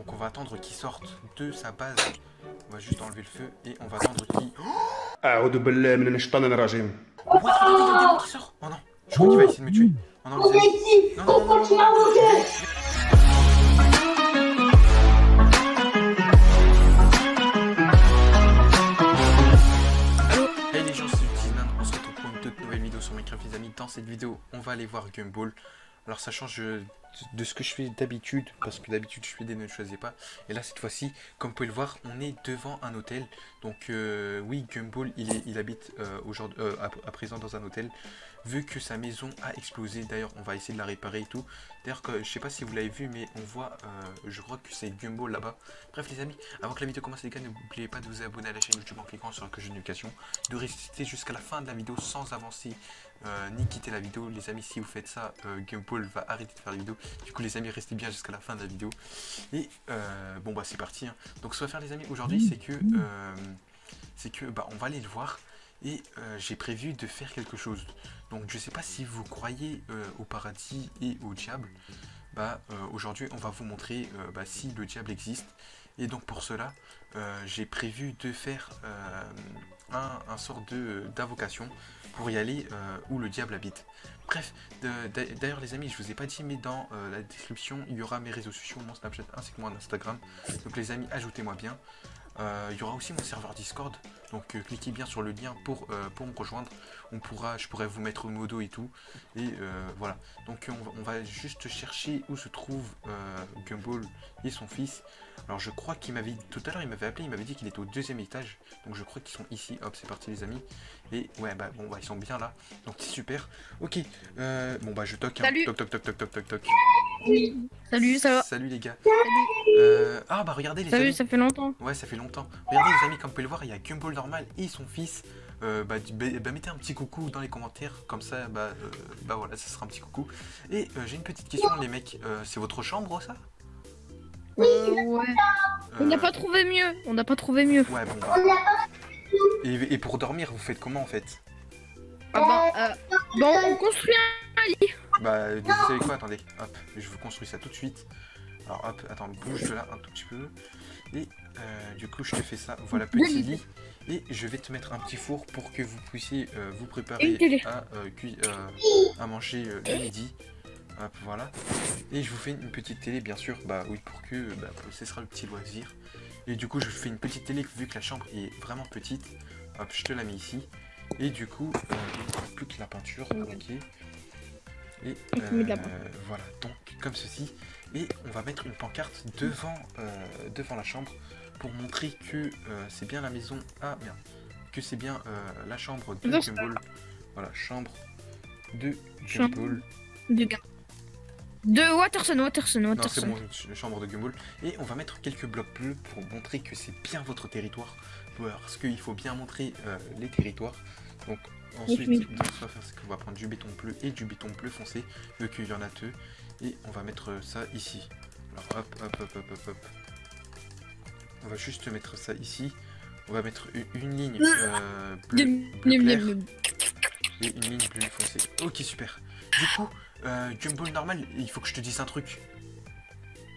Donc on va attendre qu'il sorte de sa base. On va juste enlever le feu et on va attendre qu'il... Oh What oh Oh non, je crois qu'il va essayer de me tuer. Oh non, oh, mais non, non, non, non. Hey les gens, c'est Utinan, on se retrouve pour une toute nouvelle vidéo sur Minecraft les amis. Dans cette vidéo, on va aller voir Gumball. Alors ça change euh, de ce que je fais d'habitude, parce que d'habitude je fais des ne choisissez pas. Et là cette fois-ci, comme vous pouvez le voir, on est devant un hôtel. Donc euh, oui, Gumball, il, est, il habite euh, à présent dans un hôtel. Vu que sa maison a explosé, d'ailleurs on va essayer de la réparer et tout. D'ailleurs que je sais pas si vous l'avez vu, mais on voit, euh, je crois que c'est Gumball là-bas. Bref les amis, avant que la vidéo commence les gars, n'oubliez pas de vous abonner à la chaîne YouTube en cliquant sur la cloche de notification de rester jusqu'à la fin de la vidéo sans avancer euh, ni quitter la vidéo. Les amis, si vous faites ça, euh, Gumball va arrêter de faire la vidéo. Du coup, les amis, restez bien jusqu'à la fin de la vidéo. Et bon, bah, c'est parti. hein. Donc, ce qu'on va faire, les amis, aujourd'hui, c'est que, c'est que, bah, on va aller le voir. Et euh, j'ai prévu de faire quelque chose. Donc, je sais pas si vous croyez euh, au paradis et au diable. Bah, euh, aujourd'hui, on va vous montrer bah, si le diable existe. Et donc, pour cela, j'ai prévu de faire un, sort d'invocation pour y aller où le diable habite. Bref, d'ailleurs les amis, je vous ai pas dit, mais dans la description, il y aura mes réseaux sociaux, mon Snapchat ainsi que mon Instagram. Donc les amis, ajoutez-moi bien. Euh, il y aura aussi mon serveur Discord, donc euh, cliquez bien sur le lien pour, euh, pour me rejoindre. On pourra, je pourrais vous mettre au modo et tout. Et euh, voilà. Donc on va, on va juste chercher où se trouve euh, Gumball et son fils. Alors je crois qu'il m'avait tout à l'heure, il m'avait appelé, il m'avait dit qu'il était au deuxième étage. Donc je crois qu'ils sont ici. Hop, c'est parti les amis. Et ouais, bah bon, bah ils sont bien là. Donc c'est super. Ok. euh, bon bah je toque. hein. Salut. Toc toc toc toc toc toc toc. Salut, ça va Salut les gars. Salut, Euh, ah bah regardez les Salut, amis. ça fait longtemps. Ouais, ça fait longtemps. Regardez les amis, comme vous pouvez le voir, il y a Gumball normal et son fils. Euh, bah, du- bah, bah, mettez un petit coucou dans les commentaires, comme ça, bah, euh, bah voilà, ça sera un petit coucou. Et euh, j'ai une petite question, les mecs, Euh, c'est votre chambre ça? Euh, ouais. On n'a pas trouvé mieux. On n'a pas trouvé mieux. Ouais, bon bah. On l'a pas Et, et pour dormir, vous faites comment en fait? Ah bah, euh, bon, on construit un. Bah, vous savez quoi Attendez, hop, je vous construis ça tout de suite. Alors hop, attends, bouge de là un tout petit peu. Et euh, du coup, je te fais ça. Voilà, petit lit. Et je vais te mettre un petit four pour que vous puissiez euh, vous préparer à, euh, à manger le midi. Hop, voilà. Et je vous fais une petite télé, bien sûr. Bah oui, pour que bah, ce sera le petit loisir. Et du coup, je fais une petite télé vu que la chambre est vraiment petite. Hop, je te la mets ici. Et du coup, euh, il ne reste plus que la peinture. Ok. Et euh, voilà, donc comme ceci. Et on va mettre une pancarte devant, euh, devant la chambre pour montrer que euh, c'est bien la maison. Ah merde, que c'est bien euh, la chambre de Gumball. Voilà, chambre de. Gumball. Gars. De Watterson, Watterson, Non, c'est Watterson. bon, ch- chambre de Gumball. Et on va mettre quelques blocs bleus pour montrer que c'est bien votre territoire. Parce qu'il faut bien montrer les territoires. Donc ensuite, oui. ce qu'on va faire, c'est qu'on va prendre du béton bleu et du béton bleu foncé, vu qu'il y en a deux. Et on va mettre ça ici. Alors hop, hop, hop, hop, hop, hop. On va juste mettre ça ici. On va mettre une, ligne euh, bleu, bleu Nim, clair et une ligne bleu foncé. Ok, super. Du coup, euh, Gumball normal, il faut que je te dise un truc.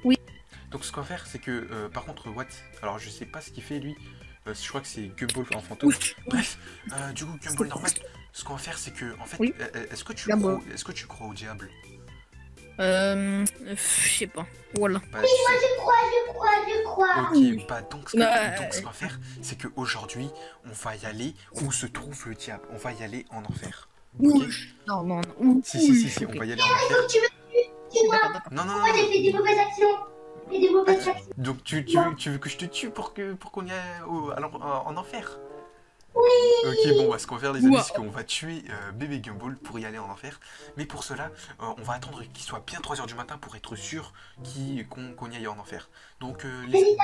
Oui. Donc ce qu'on va faire, c'est que, euh, par contre, Watt, alors je sais pas ce qu'il fait lui. Euh, je crois que c'est Gumball en fantôme. Bref, euh, du coup, Gumball normal, ce qu'on va faire, c'est que, en fait, Oui. euh, est-ce que tu crois, est-ce que tu crois au diable? Euh. Je sais pas. Voilà. Bah, tu sais- Je crois, je crois, je crois. Ok, bah donc ce que- Ouais. donc, ce qu'on va faire, c'est qu'aujourd'hui, on va y aller où se trouve le diable. On va y aller en enfer. Ok Ouh. Non, non, non. Ouh, Si, si, si, si, on va y aller en enfer. Tu veux. Non, non, non, Moi, j'ai non. fait des mauvaises actions. J'ai des mauvaises actions. Donc tu, tu, veux, tu veux que je te tue pour que pour qu'on y aille au- à l'en- en, en enfer? Oui Ok bon bah ce qu'on va faire les amis Wow. c'est qu'on va tuer euh, bébé Gumball pour y aller en enfer Mais pour cela euh, on va attendre qu'il soit bien 3h du matin pour être sûr qu'on y aille en enfer Donc euh, les,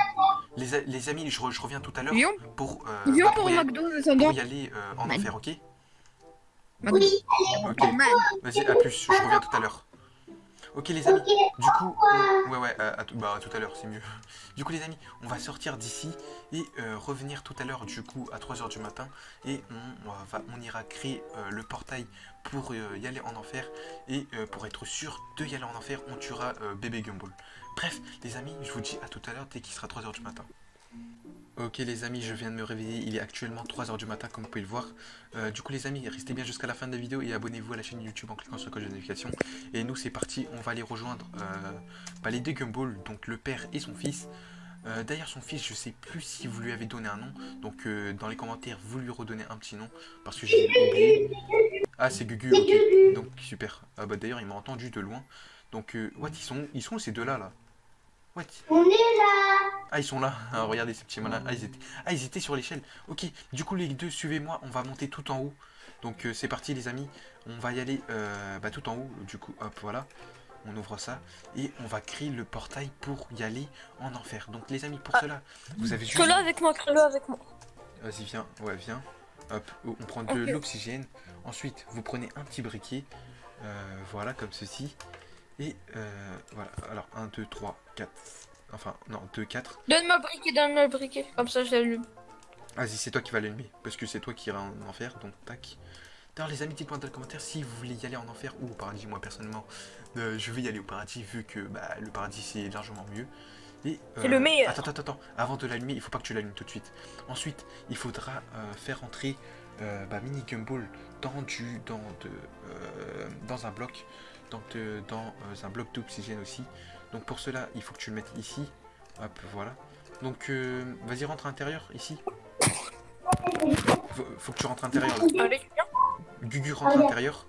les, amis je, re- je reviens tout à l'heure pour, euh, bah, pour y, pour aller euh, en Man. enfer ok? Oui, Ok Man. vas-y à plus je reviens tout à l'heure Ok les amis. Du coup, ouais, ouais, tout, bah, à tout à l'heure, c'est mieux. Du coup, les amis, on va sortir d'ici et euh, revenir tout à l'heure, du coup, à 3h du matin. Et on, va, on ira créer euh, le portail pour euh, y aller en enfer. Et euh, pour être sûr de y aller en enfer, on tuera euh, bébé Gumball. Bref, les amis, je vous dis à tout à l'heure dès qu'il sera 3h du matin. Ok les amis, je viens de me réveiller, il est actuellement 3h du matin comme vous pouvez le voir. Euh, du coup les amis, restez bien jusqu'à la fin de la vidéo et abonnez-vous à la chaîne YouTube en cliquant sur le code de notification. Et nous c'est parti, on va aller rejoindre euh, les deux Gumball, donc le père et son fils. Euh, D'ailleurs son fils, je sais plus si vous lui avez donné un nom, donc dans les commentaires vous lui redonnez un petit nom parce que j'ai oublié. Ah c'est Gugu, ok, donc super. Ah bah d'ailleurs il m'a entendu de loin. Donc what ils sont, ils sont ces deux là là? What On est là. ah, ils sont là. Ah, regardez ces petits malins. Ah, ils étaient, ah, ils étaient sur l'échelle. Ok, du coup, les deux, suivez-moi. On va monter tout en haut. Donc, euh, c'est parti, les amis. On va y aller euh, bah, tout en haut. Du coup, hop, voilà. On ouvre ça. Et on va créer le portail pour y aller en enfer. Donc, les amis, pour cela, vous avez juste... Crée-le avec moi, crée-le avec moi. Vas-y, viens. Ouais, viens. Hop, oh, on prend de l'oxygène. Ensuite, vous prenez un petit briquet. Euh, voilà, comme ceci. Et euh, voilà. Alors, 1, 2, 3, 4. Enfin, non, 2, 4. Donne-moi le briquet, donne-moi le briquet. Comme ça, je l'allume. Vas-y, c'est toi qui vas l'allumer, parce que c'est toi qui iras en enfer, donc tac. D'ailleurs, les amis, dites-moi dans les commentaires si vous voulez y aller en enfer ou au paradis. Moi, personnellement, euh, je vais y aller au paradis, vu que bah, le paradis, c'est largement mieux. Et, C'est le meilleur. Attends, attends, attends. Avant de l'allumer, il faut pas que tu l'allumes tout de suite. Ensuite, il faudra euh, faire entrer euh, bah, Mini Gumball dans, du, dans, de, euh, dans un bloc, dans, dans euh, un bloc d'oxygène aussi. Donc pour cela, il faut que tu le mettes ici. Hop, voilà. Donc, euh, vas-y, rentre à l'intérieur, ici. Faut, faut que tu rentres à l'intérieur, là. Gugu rentre à l'intérieur.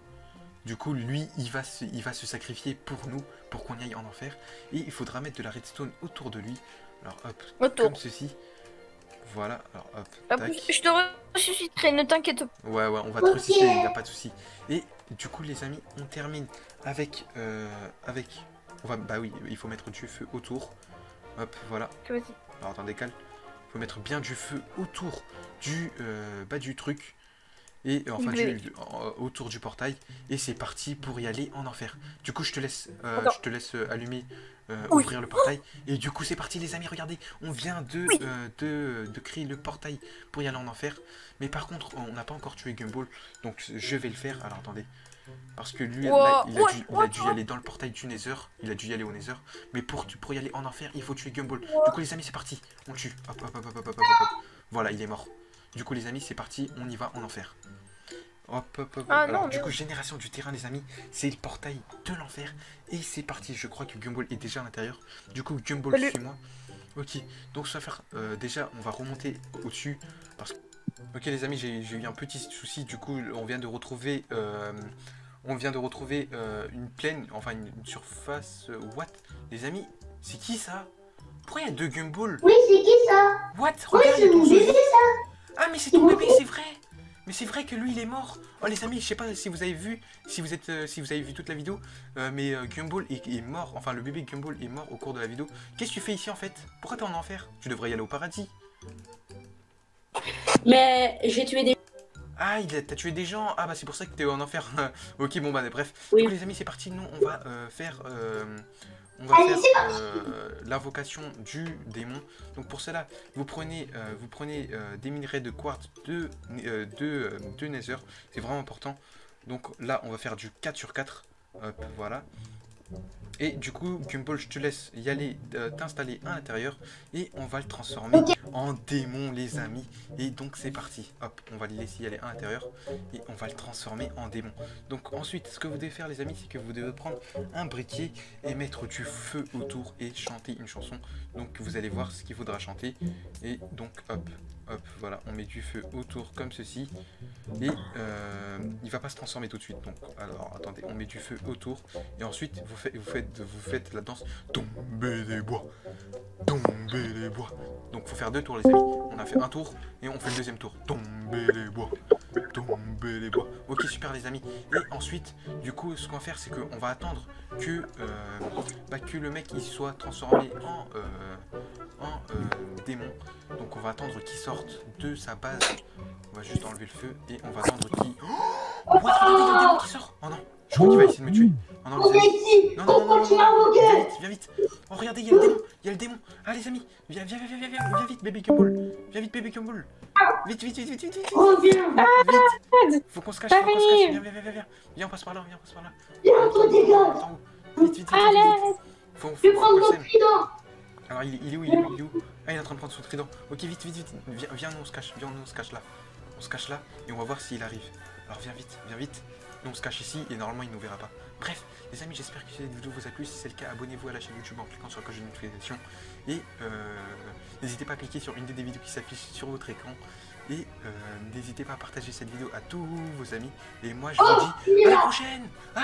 Du coup, lui, il va, se, il va se sacrifier pour nous, pour qu'on y aille en enfer. Et il faudra mettre de la redstone autour de lui. Alors, hop, Autour. comme ceci. Voilà, alors hop, tac. Je te ressusciterai, ne t'inquiète pas. Ouais, ouais, on va te ressusciter, il n'y a pas de souci. Et du coup, les amis, on termine avec. euh, avec. On va, bah oui, il faut mettre du feu autour. Hop, voilà. Alors attends, décale. Il faut mettre bien du feu autour du, euh, bah, du truc. Et euh, enfin, du- euh, autour du portail. Et c'est parti pour y aller en enfer. Du coup, je te laisse, euh, Attends. je te laisse euh, allumer, Oui. ouvrir le portail. Et du coup, c'est parti, les amis. Regardez, on vient de, Oui. de, de créer le portail pour y aller en enfer. Mais par contre, on n'a pas encore tué Gumball. Donc, je vais le faire. Alors, attendez. Parce que lui, Wow, là, il, a dû, il a ouais, dû y aller dans le portail du Nether. Il a dû y aller au Nether. Mais pour, pour y aller en enfer, il faut tuer Gumball. Du coup, les amis, c'est parti. On le tue. Hop, hop, hop, hop, hop, hop. Voilà, il est mort. Du coup, les amis, c'est parti. On y va en enfer. Hop, hop, hop. Ah, Alors, non, du mais- coup, génération du terrain, les amis, c'est le portail de l'enfer. Et c'est parti. Je crois que Gumball est déjà à l'intérieur. Du coup, Gumball, suis-moi. Ok, donc ça va faire. euh, déjà, on va remonter au-dessus. Parce que. Ok, les amis, j'ai eu un petit souci. Du coup, on vient de retrouver. euh, on vient de retrouver euh, une plaine, enfin une, une surface. euh, what? Les amis, c'est qui ça? Pourquoi il y a deux Gumball? Oui, c'est qui ça? What? Oui, c'est mon bébé ça. Ah mais c'est ton bébé, c'est vrai Mais c'est vrai que lui il est mort Oh les amis, je sais pas si vous avez vu, si vous êtes, euh, si vous avez vu toute la vidéo, euh, mais euh, Gumball est, est mort, enfin le bébé Gumball est mort au cours de la vidéo. Qu'est-ce que tu fais ici en fait? Pourquoi t'es en enfer? Tu devrais y aller au paradis. Mais j'ai tué des. Ah, t'as tué des gens Ah bah c'est pour ça que t'es en enfer. ok, bon bah bref. Oui. Du coup les amis, c'est parti, nous on va euh, faire... on va Allez, faire euh, l'invocation du démon. Donc pour cela, vous prenez, euh, vous prenez euh, des minerais de quartz de, de, de Nether. C'est vraiment important. Donc là, on va faire du 4 sur 4. Hop, voilà. Et du coup, Gumball, je te laisse y aller, euh, t'installer à l'intérieur. Et on va le transformer en démon, les amis. Et donc c'est parti. Hop, on va le laisser y aller à l'intérieur. Et on va le transformer en démon. Donc ensuite, ce que vous devez faire, les amis, c'est que vous devez prendre un briquet et mettre du feu autour et chanter une chanson. Donc vous allez voir ce qu'il faudra chanter. Et donc hop, hop, voilà, on met du feu autour comme ceci. Et euh, il va pas se transformer tout de suite. Donc alors attendez, on met du feu autour. Et ensuite vous vous faites, la danse tomber les bois. Tomber les bois. Donc faut faire deux tours les amis. On a fait un tour et on fait le deuxième tour. Tomber les bois. Tomber les bois. Ok super les amis. Et ensuite, du coup, ce qu'on va faire, c'est qu'on va attendre que, euh, bah, que le mec il soit transformé en, euh, en euh, démon. Donc on va attendre qu'il sorte de sa base. On va juste enlever le feu et on va attendre qu'il. Oh qui sort Oh non, je crois qu'il va essayer de me tuer. Oh non, les amis. ici. Non, non. Viens vite, viens vite. Oh, regardez, il y a le démon. Il y a le démon. Ah, les amis, viens, viens, viens, viens, viens, viens, viens vite, bébé Gumball. Viens vite, bébé Gumball. Vite, vite, vite, vite, vite, vite. Oh, viens. Vite. Faut qu'on se cache, faut qu'on se cache. Viens, viens, viens, viens, viens. Viens, on passe par là, viens, on passe par là. Viens, toi, dégage. Vite, vite, vite, vite, vite. Faut, faut, Je vais faut prendre mon trident. Alors il, est- il est où il est où il est où? Ah il est en train de prendre son trident. Ok vite vite vite. Viens, viens nous on se cache. Viens nous on se cache là. On se cache là et on va voir s'il arrive. Alors viens vite, viens vite. Nous on se cache ici et normalement il nous verra pas. Bref, les amis, j'espère que cette vidéo vous a plu. Si c'est le cas, abonnez-vous à la chaîne YouTube en cliquant sur la cloche de notification. Et euh, n'hésitez pas à cliquer sur une des vidéos qui s'affiche sur votre écran. Et euh, n'hésitez pas à partager cette vidéo à tous vos amis. Et moi je vous dis Il est à la prochaine Ah